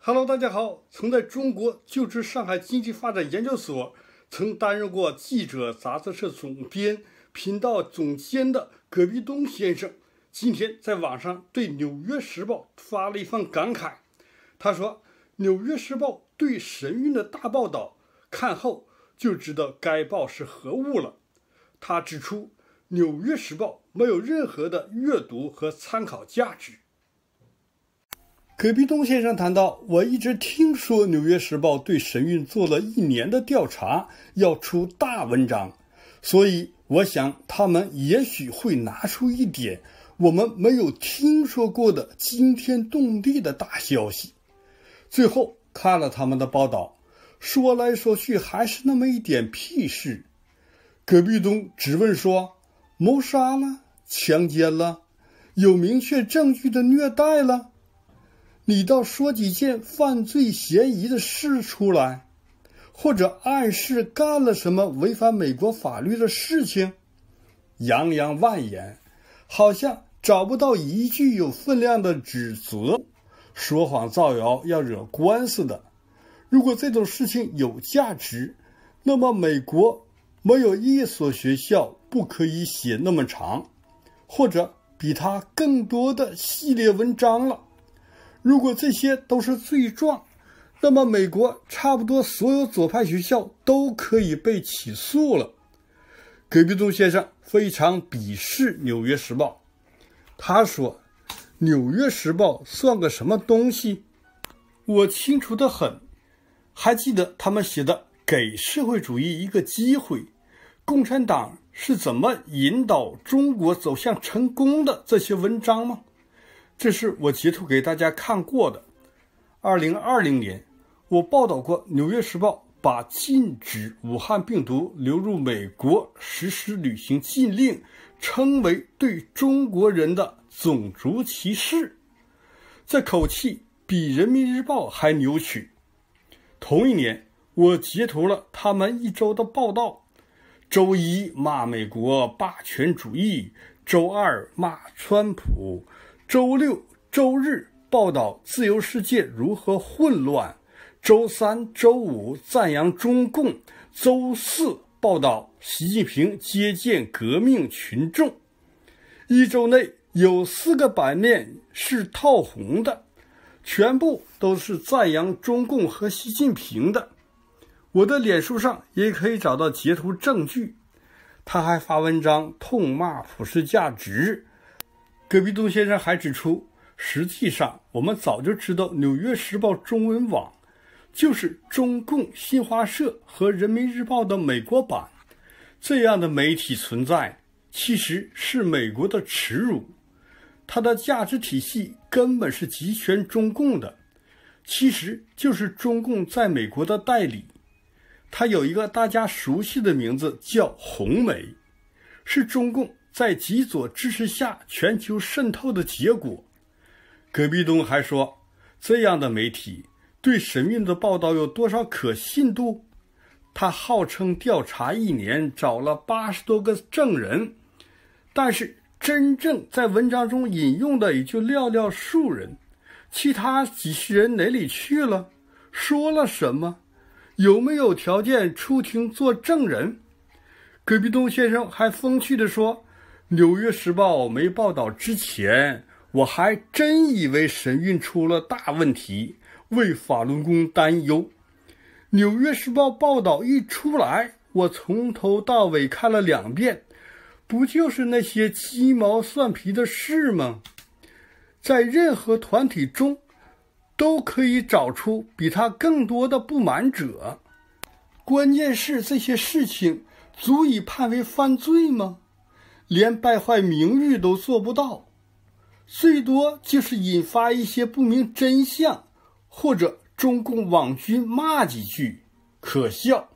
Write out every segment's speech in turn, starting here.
Hello，大家好。曾在中国就职上海经济发展研究所，曾担任过记者、杂志社总编、频道总监的葛碧东先生，今天在网上对《纽约时报》发了一番感慨。他说：“《纽约时报》对神韵的大报道，看后就知道该报是何物了。”他指出，《纽约时报》没有任何的阅读和参考价值。葛碧东先生谈到：“我一直听说《纽约时报》对神韵做了一年的调查，要出大文章，所以我想他们也许会拿出一点我们没有听说过的惊天动地的大消息。”最后看了他们的报道，说来说去还是那么一点屁事。葛碧东只问说：“谋杀了？强奸了？有明确证据的虐待了？”你倒说几件犯罪嫌疑的事出来，或者暗示干了什么违反美国法律的事情，洋洋万言，好像找不到一句有分量的指责。说谎造谣要惹官司的，如果这种事情有价值，那么美国没有一所学校不可以写那么长，或者比他更多的系列文章了。如果这些都是罪状，那么美国差不多所有左派学校都可以被起诉了。葛碧东先生非常鄙视《纽约时报》，他说：“《纽约时报》算个什么东西？我清楚的很。还记得他们写的《给社会主义一个机会》，共产党是怎么引导中国走向成功的这些文章吗？”这是我截图给大家看过的。二零二零年，我报道过《纽约时报》把禁止武汉病毒流入美国实施旅行禁令，称为对中国人的种族歧视，这口气比《人民日报》还扭曲。同一年，我截图了他们一周的报道：周一骂美国霸权主义，周二骂川普。周六、周日报道自由世界如何混乱，周三、周五赞扬中共，周四报道习近平接见革命群众。一周内有四个版面是套红的，全部都是赞扬中共和习近平的。我的脸书上也可以找到截图证据。他还发文章痛骂普世价值。戈壁东先生还指出，实际上我们早就知道，《纽约时报》中文网就是中共新华社和《人民日报》的美国版。这样的媒体存在，其实是美国的耻辱。它的价值体系根本是集权中共的，其实就是中共在美国的代理。它有一个大家熟悉的名字，叫红媒，是中共。在极左支持下，全球渗透的结果。葛碧东还说，这样的媒体对神韵的报道有多少可信度？他号称调查一年找了八十多个证人，但是真正在文章中引用的也就寥寥数人，其他几十人哪里去了？说了什么？有没有条件出庭做证人？葛碧东先生还风趣地说。《纽约时报》没报道之前，我还真以为神韵出了大问题，为法轮功担忧。《纽约时报》报道一出来，我从头到尾看了两遍，不就是那些鸡毛蒜皮的事吗？在任何团体中，都可以找出比他更多的不满者。关键是这些事情足以判为犯罪吗？连败坏名誉都做不到，最多就是引发一些不明真相，或者中共网军骂几句，可笑。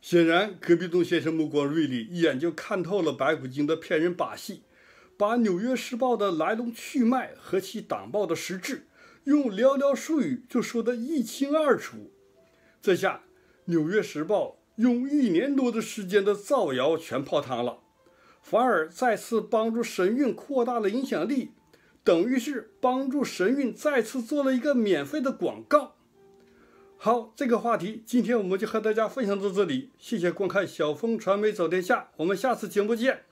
显然，戈壁东先生目光锐利，一眼就看透了白骨精的骗人把戏，把《纽约时报》的来龙去脉和其党报的实质，用寥寥数语就说得一清二楚。这下，《纽约时报》用一年多的时间的造谣全泡汤了。反而再次帮助神韵扩大了影响力，等于是帮助神韵再次做了一个免费的广告。好，这个话题今天我们就和大家分享到这里，谢谢观看小峰传媒走天下，我们下次节目见。